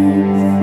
Nest.